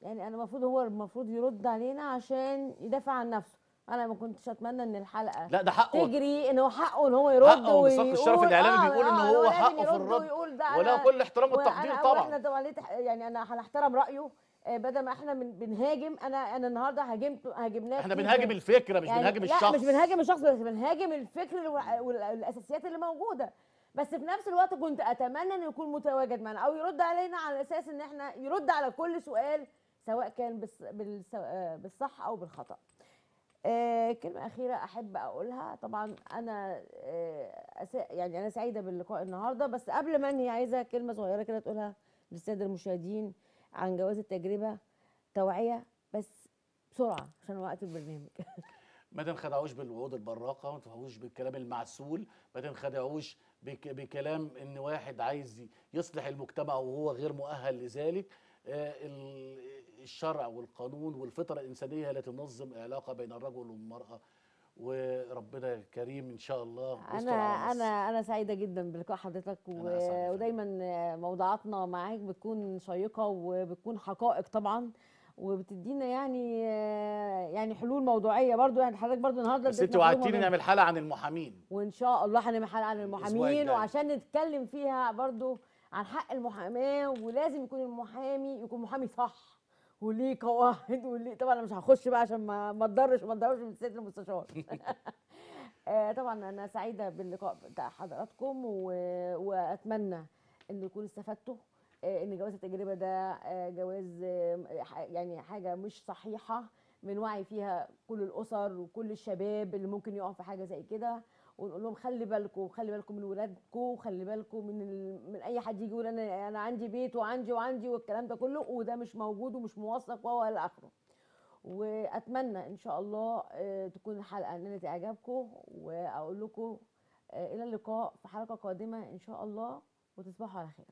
يعني أنا المفروض هو المفروض يرد علينا عشان يدافع عن نفسه أنا ما كنتش أتمنى إن الحلقة لا ده حقه. تجري إن هو حقه إن هو يرد حقه وميثاق الشرف ويقول- الإعلامي آه، بيقول آه، هو حقه في الرد. ويقول أنا- كل احترام والتقدير طبعاً. وإحنا طبعا يعني أنا هنحترم رأيه آه، بدل ما إحنا بنهاجم أنا أنا النهارده هاجمت هاجمناك إحنا بنهاجم الفكرة مش بنهاجم لا الشخص. مش بنهاجم الشخص بس بنهاجم الفكر والأساسيات اللي موجودة. بس في نفس الوقت كنت أتمنى إنه يكون متواجد معنا أو يرد علينا على أساس إن إحنا يرد على كل سؤال سواء كان آه، بالصح أو بالخطأ. آه، كلمة أخيرة أحب أقولها. طبعا أنا آه، يعني أنا سعيدة باللقاء النهاردة بس قبل ما أنهي عايزة كلمة صغيرة كده تقولها للسادة المشاهدين عن جواز التجربة توعية بس بسرعة عشان وقت البرنامج. ما تنخدعوش بالوعود البراقة ما تنخدعوش بالكلام المعسول ما تنخدعوش بك بكلام إن واحد عايز يصلح المجتمع وهو غير مؤهل لذلك. آه، الشرع والقانون والفطرة الإنسانية التي تنظم علاقة بين الرجل والمرأة وربنا كريم إن شاء الله أنا. أنا أنا سعيدة جدا بلقاء حضرتك و... ودايما موضوعاتنا معاك بتكون شيقة وبتكون حقائق طبعا وبتدينا يعني يعني حلول موضوعية برضو يعني حضرتك برضو النهارده بس أنت وعدتيني. نعمل حلقة عن المحامين وإن شاء الله هنعمل حلقة عن المحامين. وعشان نتكلم فيها برضو عن حق المحاماة ولازم يكون المحامي يكون محامي صح وليه قواعد وليه طبعا أنا مش هخش بقى عشان ما ما تضرش ما تضرش من سيد المستشار. آه، طبعا أنا سعيدة باللقاء بتاع حضراتكم و... وأتمنى إن يكون استفدتوا آه، إن جواز التجربة ده آه، جواز يعني حاجة مش صحيحة من وعي فيها كل الأسر وكل الشباب اللي ممكن يقعوا في حاجة زي كده. ونقول لهم خلي بالكم خلي بالكم من ولادكم خلي بالكم من ال... من أي حد يجي يقول أنا أنا عندي بيت وعندي وعندي والكلام ده كله وده مش موجود ومش موثق وهو إلى اخره وأتمنى إن شاء الله آه، تكون الحلقة نالت اعجابكم وأقول لكم آه، إلى اللقاء في حلقة قادمة إن شاء الله وتصبحوا على خير.